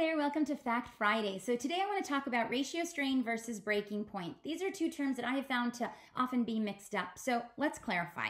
there, welcome to Fact Friday. So today I want to talk about ratio strain versus breaking point. These are two terms that I have found to often be mixed up. So let's clarify.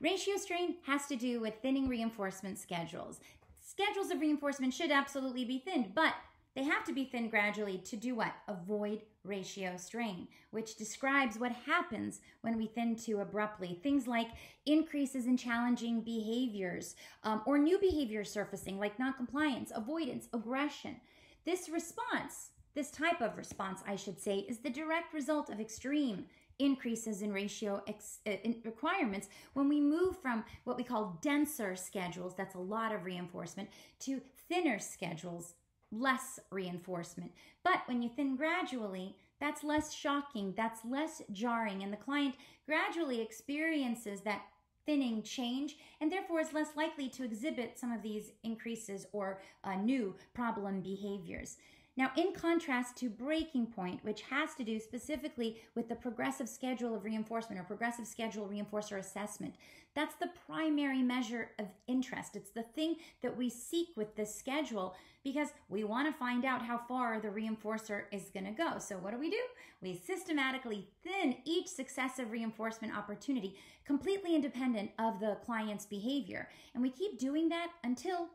Ratio strain has to do with thinning reinforcement schedules. Schedules of reinforcement should absolutely be thinned, but they have to be thinned gradually to do what? Avoid ratio strain, which describes what happens when we thin too abruptly. Things like increases in challenging behaviors um, or new behaviors surfacing, like noncompliance, avoidance, aggression. This response, this type of response, I should say, is the direct result of extreme increases in ratio ex- uh, in requirements when we move from what we call denser schedules, that's a lot of reinforcement, to thinner schedules, less reinforcement. But when you thin gradually, that's less shocking, that's less jarring, and the client gradually experiences that thinning change and therefore is less likely to exhibit some of these increases or uh, new problem behaviors. Now, in contrast to breaking point, which has to do specifically with the progressive schedule of reinforcement or progressive schedule reinforcer assessment, that's the primary measure of interest. It's the thing that we seek with this schedule because we want to find out how far the reinforcer is going to go. So, what do we do? We systematically thin each successive reinforcement opportunity completely independent of the client's behavior. And we keep doing that until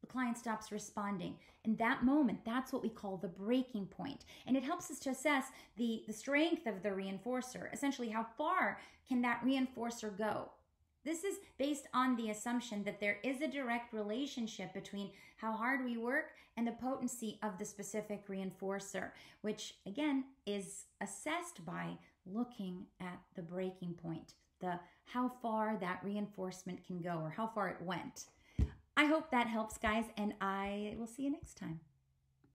the client stops responding. In that moment, that's what we call the breaking point. And it helps us to assess the, the strength of the reinforcer. Essentially, how far can that reinforcer go? This is based on the assumption that there is a direct relationship between how hard we work and the potency of the specific reinforcer, which again is assessed by looking at the breaking point, the how far that reinforcement can go or how far it went. I hope that helps, guys, and I will see you next time.